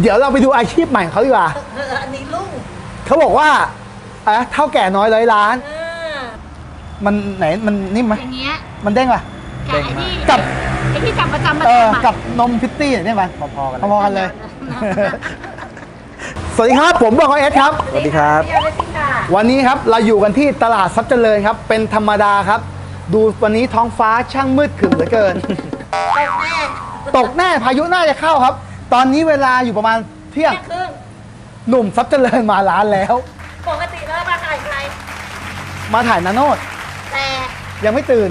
เดี๋ยวเราไปดูอาชีพใหม่ของเขาดีกว่า เอออันนี้ลุงเขาบอกว่าอะไรนะเท่าแก่น้อยร้อยล้านเออมันไหนมันนิ่มไหมอย่างเงี้ยมันเด้งป่ะกับไอ้ที่กับไอ้ที่จับประจำประเออจำอะกับนมพิตตี้เนี่ยมันพอๆกันพอๆกันเลย สวัสดีครับ ผมบอกเอสครับ สวัสดีครับพี่อเล็กซี่ค่ะวันนี้ครับเราอยู่กันที่ตลาดทรัพย์เจริญครับ เป็นธรรมดาครับ ดูวันนี้ท้องฟ้าช่างมืดขรึ้มเหลือเกิน ตกแน่ ตกแน่พายุน่าจะเข้าครับ ตอนนี้เวลาอยู่ประมาณเที่ยงเที่ยงครึ่งหนุ่มทรัพย์เจริญมาร้านแล้ว ปกติแล้วมาถ่ายใคร มาถ่ายนาโนดแต่ยังไม่ตื่น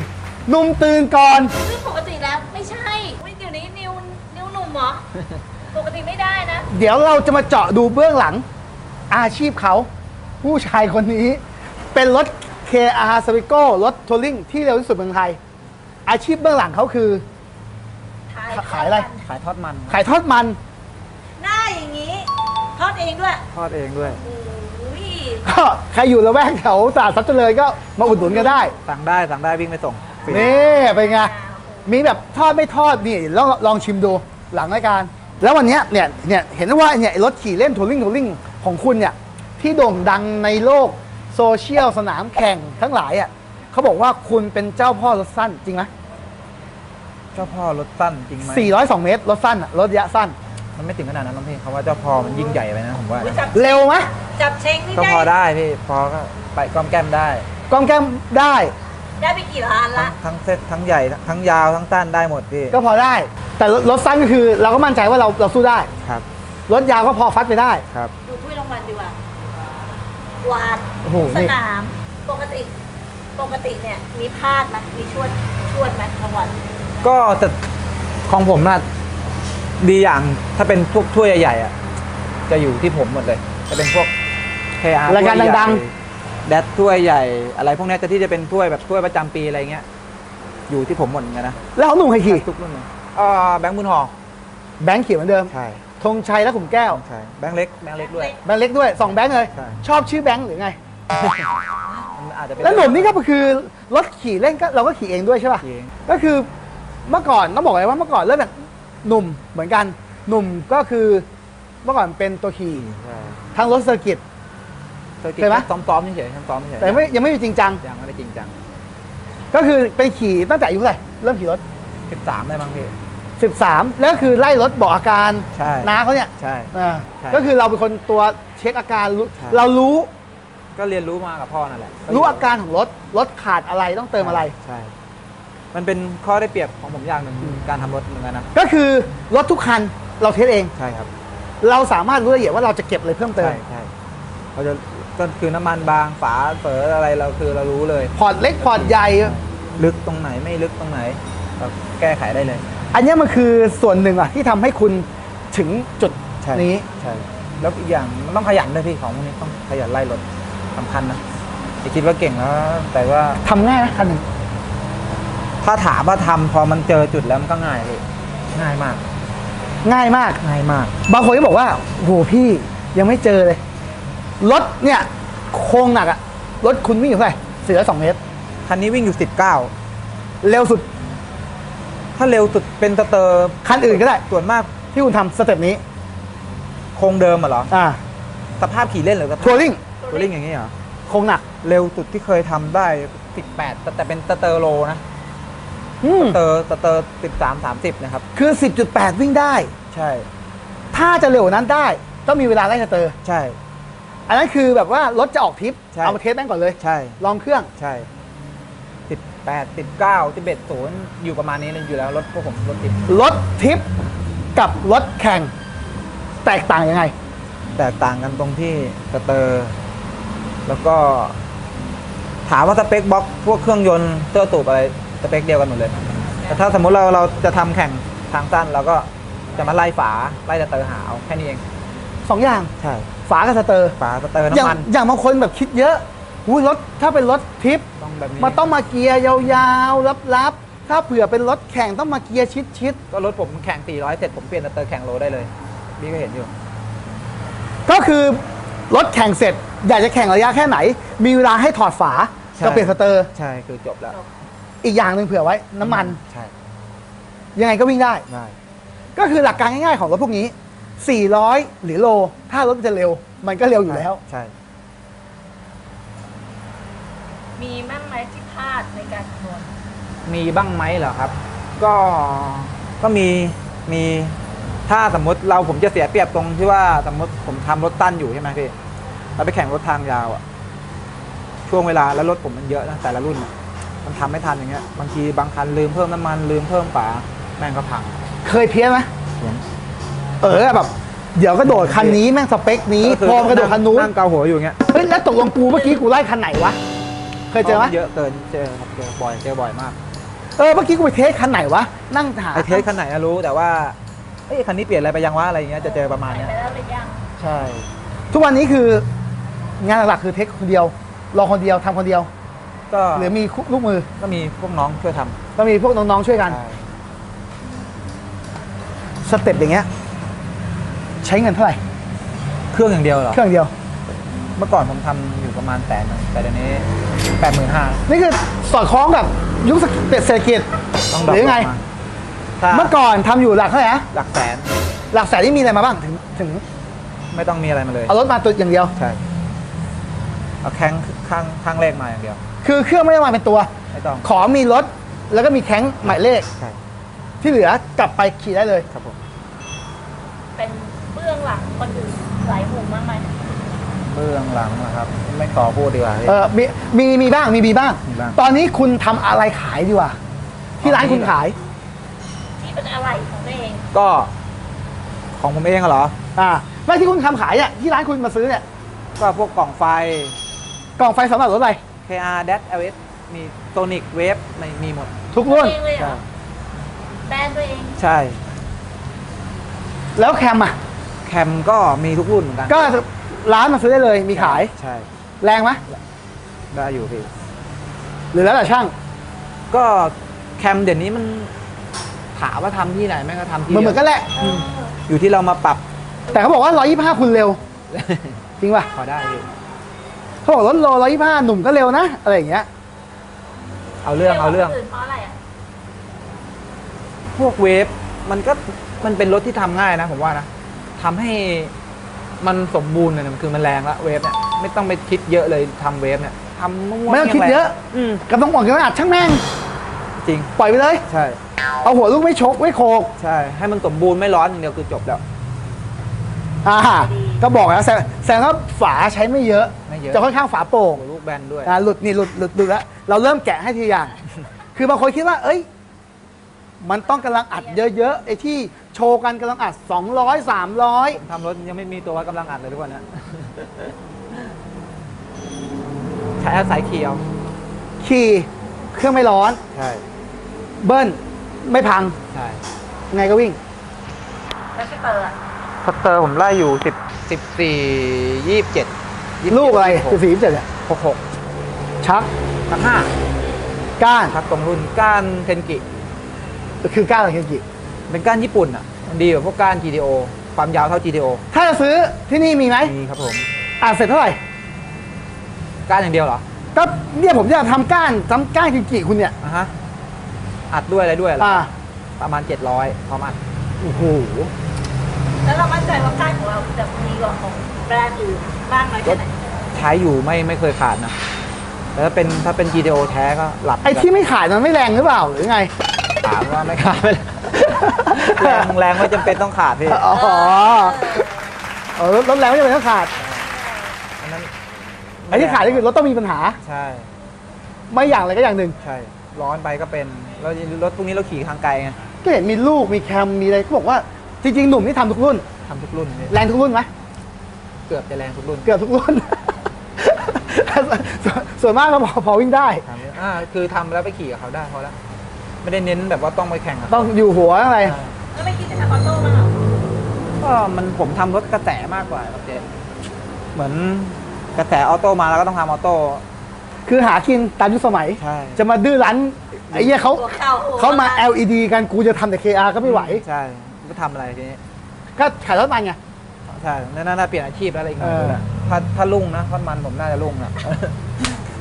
หนุ่มตื่นก่อน ซึ่งปกติแล้วไม่ใช่ไม่เดี๋ยวนี้นิวนิวหนุ่มเหรอ ปกติไม่ได้นะ เดี๋ยวเราจะมาเจาะดูเบื้องหลัง อาชีพเขา ผู้ชายคนนี้ เป็นรถ KR s w i g o รถทัวริงที่เร็วที่สุดเมืองไทย อาชีพเบื้องหลังเขาคือ ถ่ายขายอะไร ขายทอดมันขายทอดมัน หน้าอย่างนี้ ทอดเองด้วยทอดเองด้วย โอ้ยก็ใครอยู่ละแวกแถวตลาดทรัพย์เจริญก็มาอุดหนุนกันได้ สั่งได้สั่งได้วิ่งไปส่งฟรีนี่เป็นไง มีแบบทอดไม่ทอดนี่ลองลองชิมดูหลังรายการ แล้ววันเนี้ยเนี่ยเนี่ยเห็นว่าเนี่ยรถขี่เล่นทัวริงทัวริงของคุณเนี่ยที่โด่งดังในโลกโซเชียลสนามแข่งทั้งหลายอะเขาบอกว่าคุณเป็นเจ้าพ่อรถสั้นจริงไหม เจ้าพ่อรถสั้นจริงไหม402 เมตร รถสั้นอะรถระยะสั้น มันไม่ถึงขนาดนั้นน้องพี่เขาว่าเจ้าพ่อมันยิ่งใหญ่ไปนะผมว่าอุ๊ยจับเร็วไหมจับเชงนี่ก็ได้พอได้พี่พอก็ไปก้อมแก้มได้กล้องแก้มได้ ได้ไปกี่ล้านทั้ละ งทั้งเซตทั้งใหญ่ทั้งยาวทั้งสั้นได้หมดพี่ก็พอได้ แต่รถรถสั้นก็คือ เราก็มั่นใจว่าเราเราสู้ได้ ครับรถยาวก็พอฟัดไปได้ ครับดูถ้วยรางวัลดีกว่าหวานโอ้โหสนี่ นาม ปกติ ปกติเนี่ย มีพลาดไหมมีชวดชวดไหมรางวัล ก็แต่ของผมน่ะดีอย่างถ้าเป็นพวกถ้วยใหญ่ๆอะ จะอยู่ที่ผมหมดเลย จะเป็นพวก KR รายการถ้วใหญ่ดังแดดถ้วยใหญ่ อะไรพวกเนี้ยจะที่จะเป็นถ้วยแบบถ้วยประจำปีอะไรเงี้ย อยู่ที่ผมหมดเหมือนกันนะแล้วของหนุ่มใครขี่ทุกรุ่นเลยอ่าแบงค์บุญหอแบงค์ขี่เหมือนเดิมใช่ธงชัยและขุมแก้ว ใช่แบงค์เล็กแบงค์เล็กด้วย แบงค์เล็กด้วยสองแบงค์เลย ใช่ ชอบชื่อแบงค์หรือไง มันอาจจะเป็นแล้วหนุ่มนี่ก็คือรถขี่เล่นก็เราก็ขี่เองด้วยใช่ป่ะเอง ก็คือ เมื่อก่อนต้องบอกเลยว่าเมื่อก่อนเริ่มแบบหนุ่มเหมือนกันหนุ่มก็คือเมื่อก่อนเป็นตัวขี่ใช่ทั้งรถ circuit เคยเคยไหมซ้อมๆเฉยๆซ้อมๆเฉยๆแต่ไม่ยังไม่มีจริงจังยังไม่ได้จริงจังก็คือเป็นขี่ตั้งแต่อายุเท่าไหร่เริ่มขี่รถสิบสามได้มั้งพี่13แล้วคือไล่รถบอกอาการใช่น้าเขาเนี่ยใช่อ่าใช่ก็คือเราเป็นคนตัวเช็คอาการรู้ใช่เรารู้ ก็เรียนรู้มากับพ่อนั่นแหละรู้อาการของรถรถขาดอะไรต้องเติมอะไรใช่ มันเป็นข้อได้เปรียบของผมอย่างหนึ่งการทำรถเหมือนกันนะก็คือรถทุกคันเราเทสเอง ใช่ครับ เราสามารถรู้ละเอียดว่าเราจะเก็บอะไรเพิ่มเติม ใช่ใช่เราจะก็คือน้ำมันบางฝาเฝออะไรเราคือเรารู้เลย พอร์ตเล็กพอร์ตใหญ่ ลึกตรงไหนไม่ลึกตรงไหนเราแก้ไขได้เลย อันเนี้ยมันคือส่วนหนึ่งอะที่ทำให้คุณถึงจุดใช่ นี้ ใช่แล้วอีกอย่างมันต้องขยันด้วยพี่ของพวกนี้ต้องขยันไล่รถสำคัญนะอย่าคิดว่าเก่งแล้วแต่ว่าทำง่ายนะคันหนึ่ง ถ้าถามว่าทำพอมันเจอจุดแล้วมันก็ง่ายพี่ง่ายมาก ง่ายมาก ง่ายมาก บางคนก็บอกว่าโอ้โหพี่ยังไม่เจอเลย รถเนี่ยโครงหนักอะรถคุณวิ่งอยู่เท่าไหร่สี่ร้อยสองเมตร คันนี้วิ่งอยู่19เร็วสุดถ้าเร็วสุดเป็นสเตอร์คันอื่นก็ได้ ส่วนมากที่คุณทำ step นี้ โครงเดิมอะเหรอ อ่าสภาพขี่เล่นหรือสภาพ touring touring อย่างนี้เหรอ โครงหนัก เร็วสุดที่เคยทำได้ 18 แต่แต่เป็นสเตอร์โลนะ อืมสเตอร์สเตอร์13 30นะครับ คือ 10.8 วิ่งได้ ใช่ ถ้าจะเร็วกว่านั้นได้ ต้องมีเวลาไล่สเตอร์ ใช่ อันนั้นคือแบบว่ารถจะออกทริป ใช่ เอามา test แม่งก่อนเลย ใช่ ลองเครื่อง ใช่18 19 11 0อยู่ประมาณนี้เลยอยู่แล้วรถพวกผมรถติดรถทริปกับรถแข่ง แตกต่างยังไง แตกต่างกันตรงที่สเตอร์ แล้วก็ ถามว่าสเปคบล็อกพวกเครื่องยนต์เสื้อสูบอะไร สเปคเดียวกันหมดเลย แต่ถ้าสมมุติเราเราจะทำแข่งทางสั้นเราก็จะมาไล่ฝาไล่สเตอร์หาเอาแค่นี้เองสองอย่างใช่ฝากับสเตอร์ฝาสเตอร์อย่างน้ำมันอย่างบางคนแบบคิดเยอะอุ้ยรถถ้าเป็นรถทริปต้องแบบนี้มันต้องมาเกียร์ยาวๆลับๆ ถ้าเผื่อเป็นรถแข่งต้องมาเกียร์ชิดก็รถผมแข่ง 400 เสร็จผมเปลี่ยนสเตอร์แข่งโลได้เลยพี่ก็เห็นอยู่ ๆ ก็คือรถแข่งเสร็จ อยากจะแข่งระยะแค่ไหน มีเวลาให้ถอดฝาใช่ ก็เปลี่ยนสเตอร์ ใช่คือจบแล้ว อีกอย่างหนึ่งเผื่อไว้น้ำมัน ใช่ยังไงก็วิ่งได้ ได้ ก็คือหลักการง่ายๆของรถพวกนี้ 400 หรือโล ถ้ารถมันจะเร็ว มันก็เร็วอยู่แล้ว ใช่ มีแม่งไหมที่พลาดในการคำนวณมีบ้างไหมเหรอครับ ก็ก็มีมีถ้าสมมติเราผมจะเสียเปรียบตรงที่ว่าสมมติผมทำรถตั้นอยู่ใช่ไหมพี่เราไปแข่งรถทางยาวอะช่วงเวลาแล้วรถผมมันเยอะนะแต่ละรุ่นอะ มันทำไม่ทันอย่างเงี้ยบางทีบางคันลืมเพิ่มน้ำมันลืมเพิ่มฝาแม่งก็พังเคยเพี้ยนไหมเห็นเออแบบ เดี๋ยวก็โดดคันนี้แม่งสเปคนี้ก็คือพอมนกระโดดคันนู้นนั่งเกาหัวอยู่อย่างเงี้ยเฮ้ยแล้วตกลงกูเมื่อกี้กูไล่คันไหนวะเคยเจอไหมเยอะเกินเจอครับเจอบ่อยเจอบ่อยมากเออเมื่อกี้กูไป test คันไหนวะนั่งหาไอ test คันไหนนะรู้แต่ว่าเอ้ยคันนี้เปลี่ยนอะไรไปยังวะอะไรอย่างเงี้ยจะเจอประมาณเนี้ยไปแล้วหรือยังใช่ ทุกวันนี้คืองานหลักๆคือ test คนเดียวรอคนเดียวทำคนเดียว ก็หรือมีลูกมือก็มีพวกน้องช่วยทำก็มีพวกน้องๆช่วยกันใช่ step อย่างเงี้ยใช้เงินเท่าไหร่เครื่องอย่างเดียวเหรอเครื่องเดียว เมื่อก่อนผมทำอยู่ประมาณแสนนึงแต่เดี๋ยวนี้แปดหมื่นห้านี่คือสอดคล้องกับยุคเศรษฐกิจต้องหรือยังไงมาถ้าเมื่อก่อนทำอยู่หลักเท่าไหร่นะหลักแสนหลักแสนที่มีอะไรมาบ้างถึงถึงไม่ต้องมีอะไรมาเลยเอารถมาตัวอย่างเดียว ใช่เอาแข้งข้างข้างเลขมาอย่างเดียว คือเครื่องไม่ได้มาเป็นตัว ไม่ต้อง ขอมีรถแล้วก็มีแข้งหมายเลข ใช่ ที่เหลือกลับไปขี่ได้เลย ครับผม เป็นเบื้องหลังคนอื่นหลายมุมมากไหมเบื้องหลังนะครับ ไม่ขอพูดดีกว่าพี่ เออมีมีมีบ้างมีมีบ้าง มีบ้าง ตอนนี้คุณทำอะไรขายดีกว่า ที่ร้านคุณขาย ที่เป็นอะไรของตัวเองก็ ของผมเองอะเหรอ อ่าไม่ที่คุณทำขายเนี่ยที่ร้านคุณมาซื้อเนี่ยก็พวกกล่องไฟ กล่องไฟสำหรับรถอะไร KR Dash LS มี Sonic Wave ในมีหมด ทุกรุ่น ตัวเองเลยเหรอแบรนด์ตัวเองใช่ แล้วแคมอะ แคมก็มีทุกรุ่นเหมือนกันก็ร้านมาซื้อได้เลยมีขาย ใช่ แรงไหมได้อยู่พี่ หรือแล้วแต่ช่าง ก็แคมเดี๋ยวนี้มันถามว่าทำที่ไหนแม่งก็ทำที่เหมือนเหมือนเดีกัยวนแหละ เอออยู่ที่เรามาปรับ แต่เขาบอกว่า 125 คุณเร็ว จริงป่ะ พอได้พี่ เขาบอกรถโล125หนุ่มก็เร็วนะ อะไรอย่างเงี้ย เอาเรื่องเอาเรื่องนเพราะอะไรอะพวกเวฟมันก็มันเป็นรถที่ทำง่ายนะ ผมว่านะทำให้มันสมบูรณ์เลยนะคือมันแรงละเวฟเนี่ยไม่ต้องไปคิดเยอะเลยทำเวฟเนี่ยทำมั่วๆไม่ต้องคิดเยอะ อืมกับต้องบอกกันว่าอัดช่างแม่ง จริง ปล่อยไปเลย ใช่ เอาหัวลูกไม่ชกไม่โคกใช่ ให้มันสมบูรณ์ไม่ร้อนอย่างเดียวคือจบแล้ว อ่า ก็บอกแล้วแสดงแสดงว่าฝาใช้ไม่เยอะ ไม่เยอะ จะค่อนข้างฝาโปร่งลูกแบนด้วย อ่าหลุดนี่หลุดหลุดหลุดแล้ว เราเริ่มแกะให้ทีอย่าง คือบางคนคิดว่า เอ้ย มันต้องกำลังอัดเยอะๆไอ้ที่โชว์กันกำลังอัด 200 300ทำรถยังไม่มีตัววัดกำลังอัดเลยทุกวันเนี้ยใช้อาศัยเคียวขี่เครื่องไม่ร้อน ใช่ เบิ้ลไม่พัง ใช่ไงก็วิ่งแล้วสเตอร์อะพัตเตอร์ผมไล่อยู่สิบ สิบสี่ยี่สิบเจ็ดลูกอะไรคือสีเจ็ดเนี่ยหกหกชักทักห้าก้านทักตรงรุ่นก้านเทนกิ คือก้านอะไรเคียกิเป็นก้านญี่ปุ่นอะมันดีกว่าพวกก้าน GTO ความยาวเท่า GTO ถ้าจะซื้อที่นี่มีไหมมีครับผมอ่าเสร็จเท่าไหร่ก้านอย่างเดียวเหรอก็เนี่ยผมจะทำก้านทำก้านกิกิคุณเนี่ยอะฮะอัดด้วยอะไรด้วยเหรออ่าประมาณ 700พร้อมอัด โอ้โห แล้วเรามั่นใจว่าค่ายของเราจะดีกว่าของแบรนด์อื่นบ้างน้อยแค่ไหนใช้อยู่ไม่ไม่เคยขาดนะแต่ถ้าเป็นถ้าเป็น GTO แท้ก็หลับไอ้ที่ไม่ขายมันไม่แรงหรือเปล่าหรือไง ถามว่าไม่ขาดไม่แรงแรงไม่จำเป็นต้องขาดพี่อ๋อเออรถรถแรงไม่จำเป็นต้องขาด อันนั้นไอ้ที่ขาดนี่คือรถต้องมีปัญหา ใช่ ไม่อย่างอะไรก็อย่างหนึ่ง ใช่ ร้อนไปก็เป็นแล้วรถพวกนี้เราขี่ทางไกลไง ก็เห็นมีลูกมีแคมมีอะไรก็บอกว่า จริงๆหนุ่มนี่ทำทุกรุ่น ทำทุกรุ่นพี่แรงทุกรุ่นไหมเกือบจะแรงทุกรุ่นเกือบทุกรุ่น ส่วนส่วนมากก็พอพอวิ่งได้ ทำอ่าคือทำแล้วไปขี่กับเขาได้พอแล้วไม่ได้เน้นแบบว่าต้องไปแข่งกับเขาต้องอยู่หัวอะไร ใช่แล้วไม่คิดจะทำออโต้มางเหรอก็มันผมทำรถกระแสมากกว่าครับเจ๊เหมือนกระแส auto มาแล้วก็ต้องทำ auto คือหากินตามยุคสมัย ใช่จะมาดื้อรั้นไอ้เหี้ยเขาตัวเข้าเขามา LED กันกูจะทำแต่ KR ก็ไม่ไหว ใช่ ก็ทำอะไรทีนี้ก็ขายทอดมันไง ใช่น่าน่าเปลี่ยนอาชีพแล้วอะไรอีกหน่อยเออดูแลถ้าถ้ารุ่งนะทอดมันผมน่าจะรุ่งนะ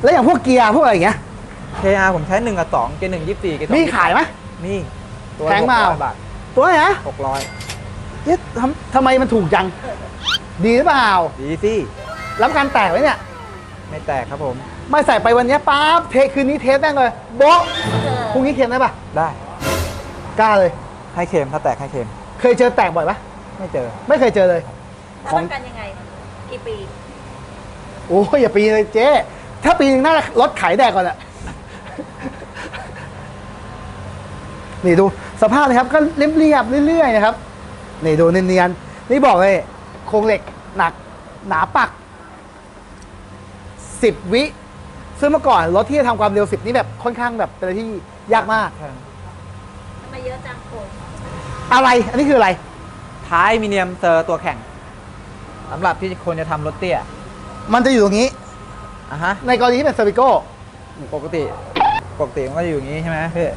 แล้วอย่างพวกเกียร์พวกอะไรอย่างเงี้ย KR ผมใช้หนึ่งกับสองเกียร์หนึ่งยี่สิบสี่เกียร์สองมีขายไหม มีตัวแพงมาก600บาทตัวไหนนะหกร้อยเอ๊ะทำทำไมมันถูกจัง ดีหรือเปล่า ดีสิรับการแตกไว้เนี่ย ไม่แตกครับผมไม่ใส่ไปวันเนี้ยปั๊บเทคืนนี้เทสแม่งเลยโบ๊ะพรุ่งนี้เค็มได้ปะได้กล้าเลย ให้เค็มถ้าแตกให้เค็มเคยเจอแตกบ่อยปะไม่เจอ ไม่เคยเจอเลยแล้วของประกันยังไง กี่ปี โอ้ยอย่าปีเลยเจ๊ ถ้าปีหนึงน่าจะลดขายแดกก่อนอะ นี่ดูสภาพนะครับก็เรียบๆเรื่อยๆนะครับ นี่ดูเนียนๆนี่บอกเลยโครงเหล็กหนัก หนาปักสิบวิ ซึ่งเมื่อก่อนรถที่จะทำความเร็วสิบนี่แบบค่อนข้างแบบเป็นอะไรที่ยากมากทำไมเยอะจังโคน อะไร อันนี้คืออะไร ท้ายมีเนียมเซอร์ตัวแข่งสำหรับที่คนจะทำรถเตี้ยมันจะอยู่ตรงนี้ อะฮะในกรณีที่เป็นเซอร์วิโก้ปกติปกติมันก็จะอยู่อย่างนี้ใช่ไหมพี่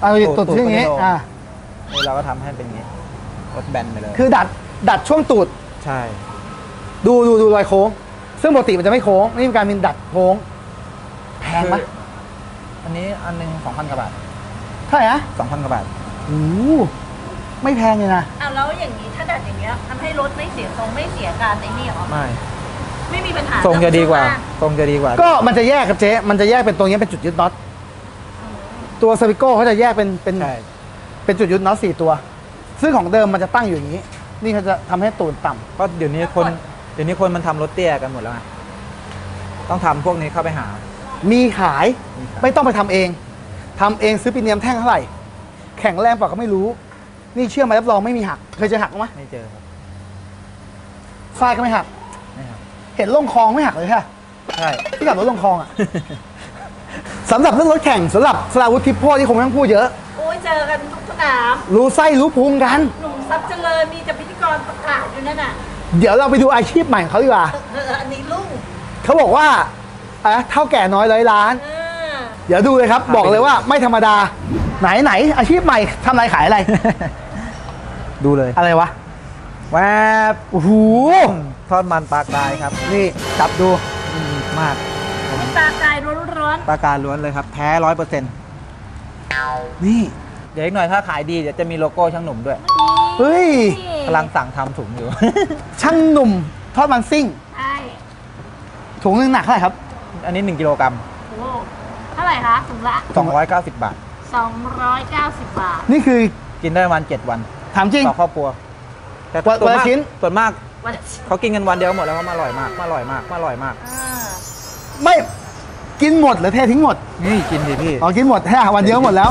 เอาอยู่ตูตุดดที่อย่างนี้ตูดอ่านี่เราก็ทำให้เป็นอย่างนี้รถแบนไปเลยคือดัดดัดช่วงตูดใช่ ดูดูดูรอยโค้ง ซึ่งปกติมันจะไม่โค้งนี่เป็นการมีดัดโค้งแพงไหมคืออันนี้อันหนึ่งสองพันกว่าบาทเท่าไหร่นะสองพันกว่าบาทโอ้โห ไม่แพงเลยนะอ้าวแล้วอย่างนี้ถ้าดัดอย่างเงี้ยทำให้รถไม่เสียทรงไม่เสียการไอ้นี่เหรอไม่ไม่มีปัญหาทรงจะดีกว่าเรื่องทรงจะดีกว่า ก็มันจะแยกครับเจ๊มันจะแยกเป็นตัวนี้เป็นจุดยึดน็อตตัวสวิโก้เขาจะแยกเป็นเป็นใช่เป็นจุดยึดน็อตสี่ตัว ซึ่งของเดิมมันจะตั้งอยู่อย่างนี้ นี่เขาจะทำให้ตูดต่ำเพราะเดี๋ยวนี้คนเดี๋ยวนี้คนมันทำรถเตี้ยกันหมดแล้วไงต้องทำพวกนี้เข้าไปหา มีขายมีขายไม่ต้องไปทำเองทำเองซื้อปีเนียมแท่งเท่าไหร่ แข็งแรงเปล่าก็ไม่รู้ นี่เชื่อมารับรองไม่มีหัก เคยเจอหักไหมไม่เจอครับ ฝ้ายก็ไม่หัก ไม่ครับเห็นลงคลองไม่หักเลยค่ะใช่ที่ขับรถลงคลองอะสำหรับเรื่องรถแข่งสำหรับสลาวุธทิพโพที่คงไม่ต้องพูดเยอะ โอ้ยเจอกันทุกสนาม รู้ไส้รู้พุงกัน หนุ่มซับเจริญมีแต่พิธีกรประกาศอยู่นั่นน่ะเดี๋ยวเราไปดูอาชีพใหม่ของเขาดีกว่า เอออันนี้ลุงเขาบอกว่าอะเท่าแก่น้อยร้อยล้าน เออ เดี๋ยวดูเลยครับ บอกเลยว่าไม่ธรรมดา ไหนไหนอาชีพใหม่ทำอะไรขายอะไร ดูเลยอะไรวะแวบโอ้โหทอดมันปลากายครับ นี่จับดูอืมมากนี่ตากายร้อนปลากายล้วนเลยครับ แท้ร้อยเปอร์เซ็นต์นี่ เดี๋ยวอีกหน่อยถ้าขายดีเดี๋ยวจะมีโลโก้ช่างหนุ่มด้วยๆเฮ้ยนี่กำลังสั่งทำถุงอยู่ ช่างหนุ่ม ทอดมันซิ่ง ใช่ถุงหนึงหนักเท่าไหร่ครับ อันนี้ 1 กิโลกรัมโอ้เท่าไหร่คะถุงละ 290 บาท 290 บาท นี่คือกินได้ประมาณ 7 วัน ถามจริง ต่อครอบครัวแต่วันส่วนวันละมากชิ้น ส่วนมากวันละเขากินกันวันเดียวหมดแล้วมันอร่อยมากมันอร่อยมากมันอร่อยมากอ่าไม่กินหมดหรือเททิ้งหมดนี่กินดิพี่อ๋อกินหมดแค่วันเดียวหมดแล้ว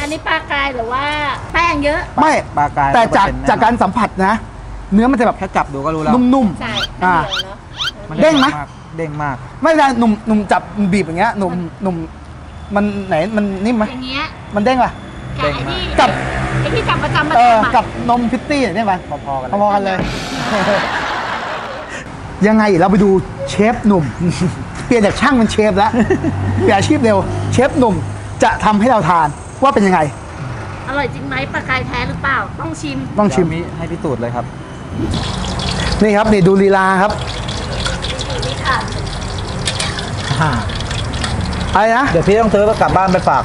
อันนี้ปลากายหรือว่าแป้งเยอะไม่ปลากายแต่จาก100%แน่นอนจากการสัมผัสนะ เนื้อมันจะแบบแค่จับดูก็รู้แล้วนุ่มใช่อ่าไม่เหนียวเนาะมันเด้งไหมากเด้งมาก ๆ ไม่เวลาหนุ่มหนุ่มจับบีบอย่างเงี้ยหนุ่มหนุ่มมันไหนมันนิ่มไหมอย่างเงี้ยมันเด้งป่ะ กับไอ้นี่กับ ไอ้ที่จับประจำประเออจำอะกับนมพิตตี้เนี่ยได้ไหมพอๆกันพอๆกันเลย ยังไงเราไปดูเชฟหนุ่ม เปลี่ยนจากช่างเป็นเชฟแล้ว เปลี่ยนอาชีพเร็ว เชฟหนุ่มจะทำให้เราทานว่าเป็นยังไง อร่อยจริงไหมปลากายแท้หรือเปล่า ต้องชิม ต้องชิมเดี๋ยวให้พิสูจน์เลยครับ นี่ครับ นี่ดูลีลาครับนี่ค่ะอะไรนะ เดี๋ยวพี่ต้องซื้อกลับบ้านไปฝาก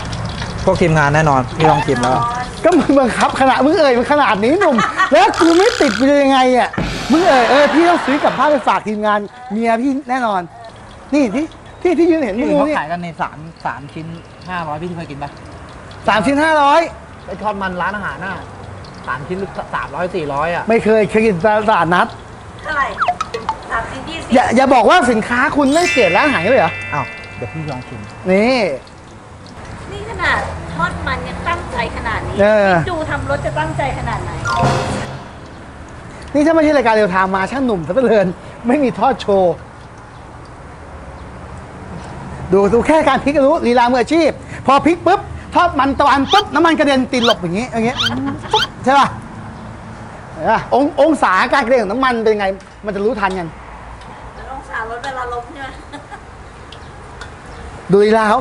พวกทีมงานแน่นอนพี่ลองชิมแล้วก็มึงบังคับขนาดมึงเอ่ยมันขนาดนี้หนุ่ม แล้วกูไม่ติดไปเลยยังไงอะมึงเอ่ยเออพี่ต้องซื้อกลับบ้านไปฝากทีมงานเมียพี่แน่นอน นี่ที่ที่ที่ยืนเห็นที่มึอื่งนเขานี่ขายกันในสามสามชิ้นห้าร้อยพี่เคยกินปะสามชิ้นห้าร้อยไอทอดมันร้านอาหารน่ะสามชิ้นสามร้อยสี่ร้อยอะไม่เคยเคยกินตลาดนัดเท่าไหร่สามสิบยี่สิบอย่าอย่าบอกว่าสินค้าคุณไม่เกลียดร้านอาหารเลยเหรออ้าวเดี๋ยวพี่ลองชิมนี่ นี่ขนาดทอดมันยังตั้งใจขนาดนี้เออ คิดดูทำรถจะตั้งใจขนาดไหน นี่ถ้าไม่ใช่รายการเรียวไทม์มาช่างหนุ่มซะเหลือนไม่มีทอดโชว์ ดูดูแค่การพลิกก็รู้ลีลามืออาชีพ พอพลิกปุ๊บ ทอดมันตะวันปุ๊บ น้ำมันกระเด็นตีนหลบอย่างนี้อย่างเงี้ยปุ๊บใช่ป่ะเห็นป่ะององศาการกระเด็นของน้ำมันเป็นไง มันจะรู้ทันกัน แล้วองศารถเวลาล้มใช่ไหม ดูลีลาเขา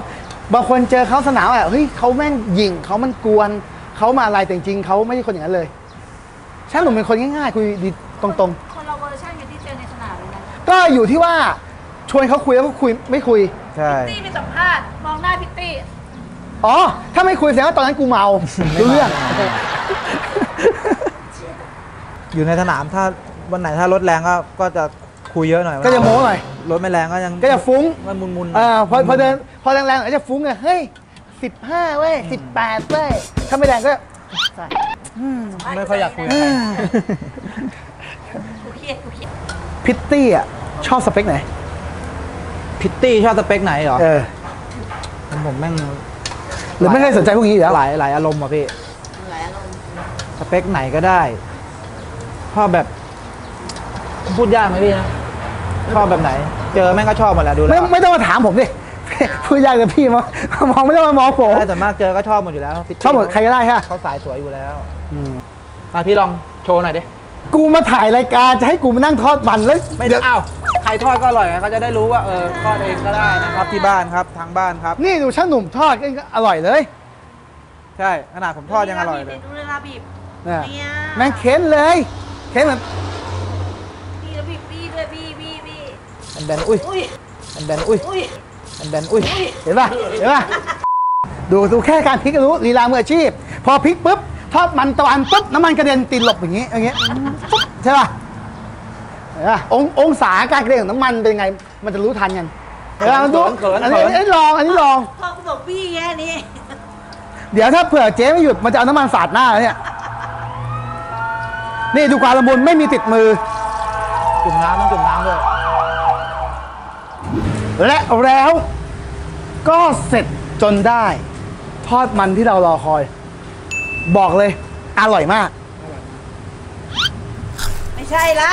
บางคนเจอเขาสนามแบบเฮ้ยเขาแม่งหยิ่งเขามันกวนเขามาอะไรแต่จริงๆเขาไม่ใช่คนอย่างนั้นเลยช่างหนุ่มเป็นคนง่ายๆคุยดีตรงคนละเวอร์ชันกันที่เจอในสนามเลยนะๆก็อยู่ที่ว่าชวนเขาคุยแล้วเขาคุยไม่คุย ใช่ พิตตี้ไปสัมภาษณ์มองหน้าพิตตี้อ๋อ ถ้าไม่คุยแสดงว่าตอนนั้นกูเมารู้เรื่อง อยู่ในสนามถ้าวันไหนถ้ารถแรงก็ก็จะ คุยเยอะหน่อยก็จะโม้หน่อย รถไม่แรงก็ยังก็จะฟุ้ง มันมุนๆเออพอพอเดินพอแรงๆอาจจะฟุ้งไงเฮ้ยสิบห้าเว้ยสิบแปดเว้ยถ้าไม่แรงก็ใส่ไม่ค่อยอยากคุยกับใครกูเครียดกูเครียดพิตตี้อะชอบสเปคไหนพิตตี้ชอบสเปคไหนเหรอเออผมแม่งหรือไม่เคยสนใจพวกนี้อยู่แล้วหลายหลายอารมณ์อะพี่ หลายอารมณ์สเปคไหนก็ได้ชอบแบบ พูดยากไหมพี่นะชอบแบบไหน เจอแม่งก็ชอบหมดแหละดูไม่แล้วไม่ต้องมาถามผมดิ พูดยากเลยพี่มองมองไม่ต้องมามองผมแต่ส่วนมากเจอก็ชอบหมดอยู่แล้วชอบหมดใครก็ได้ค่ะเขาสายสวยอยู่แล้วอะพี่ลองโชว์หน่อยดิกูมาถ่ายรายการจะให้กูมานั่งทอดมันแล้วไม่เดี๋ได้ยวอ้าวใครทอดก็อร่อยไงเขาจะได้รู้ว่าเออทอดเองก็ได้นะครับที่บ้านครับทางบ้านครับ นี่ดูช่างหนุ่มทอดก็อร่อยเลยใช่ขนาดผมทอดยังอร่อยเลย ดูเวลาบีบเนี่ยเนี่ยแม่งเค้นเลย เค้นเหมือน บี้แล้วบีบบี้ด้วยบี้บี้บี้ อันแบนอุ้ยอุ้ยอันแบนอุ้ยอุ้ยอันแบนอุ้ยอุ้ยเห็นป่ะเห็นป่ะดูดูแค่การพลิกก็รู้ลีลามืออาชีพ พอพลิกปุ๊บทอดมันตะวันปุ๊บน้ำมันกระเด็นตีนหลบอย่างงี้อย่างงี้ปุ๊บใช่ป่ะเห็นป่ะององศาการกระเด็นของน้ำมันเป็นไง มันจะรู้ทันกันเห็นป่ะมันดูอันนี้อันนี้ลองอันนี้ลองพอกูบอกบี้แค่นี้เดี๋ยวถ้าเผื่อเจ๊ไม่หยุดมันจะเอาน้ำมันสาดหน้าแล้วเนี่ยนี่ดูความละมุนไม่มีติดมือจุ่มน้ำต้องจุ่มน้ำด้วย และแล้วก็เสร็จจนได้ ทอดมันที่เรารอคอย บอกเลย อร่อยมาก ไม่ใช่ละ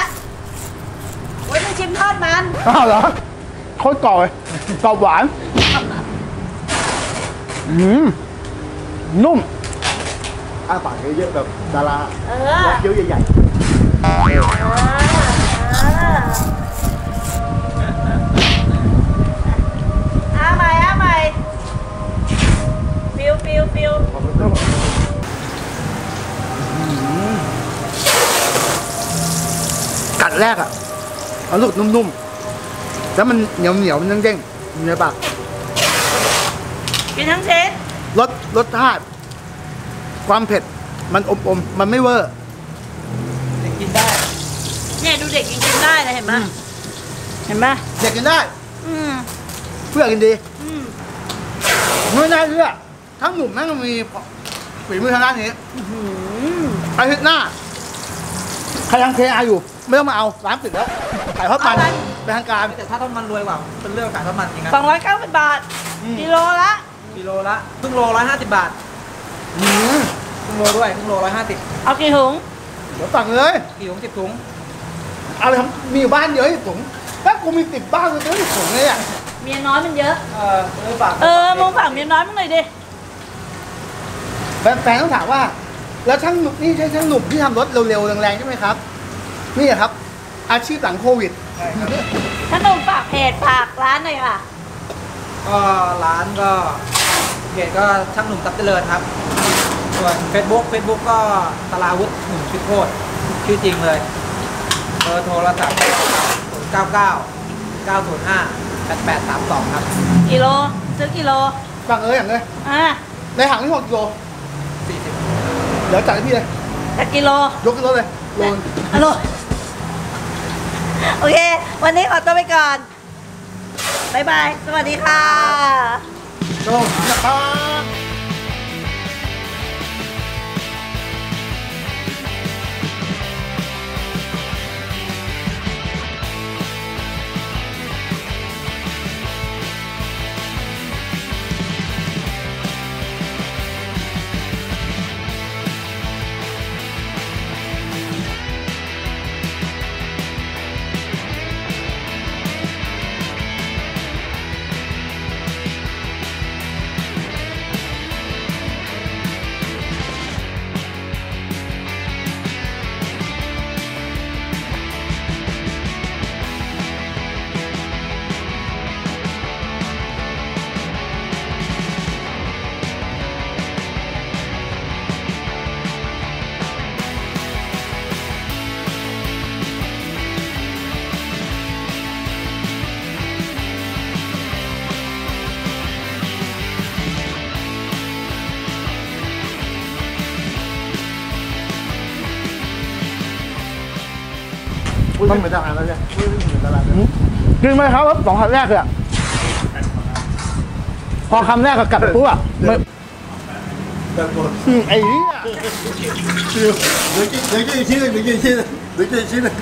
โอ้ยไม่ชิมทอดมันอ้าวเหรอโคตรกรอบเลยกรอบหวานอืมนุ่ม อ้าปากเยอะๆแบบดาราเออ เยอะใหญ่เออเออาใหม่อาใหม่ฟิวฟิวฟิวๆกัดแรกอะเอาลูกนุ่มๆ แล้วมันเหนียวเหนียวๆมันเด้งๆอยู่ในปากกินทั้งเซตรสรสชาติความเผ็ด มันอมอมๆมันไม่เวอร์กินได้ เนี่ยดูเด็กยังกินได้เลยเห็นไหมเห็นไหมเด็กกินได้ อืม เพื่อกินดีอืมไม่น่าเชื่อทั้งหนุ่มแม่งมีฝีมือทางด้านนี้อาทิตย์หน้า ใครยังเคอาอยู่ ไม่ต้องมาเอาร้านปิดแล้วขายทอดมันเป็นทางการแต่ถ้าทอดมันรวยกว่าเป็นเรื่องขายทอดมันจริงนะสองร้อยเก้าสิบบาทอืมกิโลละกิโลละครึ่งโลร้อยห้าสิบบาทอืมครึ่งโลด้วยครึ่งโลร้อยห้าสิบเอากี่ถุงเดี๋ยวสั่งเลยกี่ถุงสิบถุงอะไรทำมีอยู่บ้านเดียวให้ถุงถ้ากูมีติดบ้านกูจะได้ถุงเลยอะเมียน้อยมันเยอะ เออเออฝากเออมึงฝากเมียน้อยมึงหน่อยดิแฟนๆต้องถามว่า แล้วช่างหนุ่มนี่ใช่ช่างหนุ่มที่ทำรถเร็วๆแรงๆใช่ไหมครับ นี่ครับ อาชีพหลังโควิดใช่ครับถ้าหนุ่มฝากเพจฝากร้านหน่อยค่ะ ก็ร้านก็เพจก็ช่างหนุ่มตับเจริญครับ ส่วน Facebook Facebook ก็ตลาวุฒิหนุ่มชิดโคตรชื่อจริงเลยเบอร์โทรศัพท์0 9 9 9 0 5 8 8 3 2 ครับกิโล ซื้อกิโลสั่งเลยอย่างเลยอะในถังที่หกกิโล 40เดี๋ยวจัดให้พี่เลย แต่กิโลยกขึ้นรถเลยโลนอร่อยโอเค วันนี้ขอตัวไปก่อนบ๊ายบาย สวัสดีค่ะ โลนนะครับ มันเหมือนทหารแล้วเนี่ยเหมือนตลาดกินไปครับสองคำแรกเลยอะพอคำแรกก็กัดปุ๊บอะมันแต่ปวดอืมไอ้เหี้ยเดี๋ยวกินเดี๋ยวกินอีกชิ้นหนึงเดี๋ยวกินอีกชิ้นหนึงเดี๋ยวกินอีกชิ้นหนึง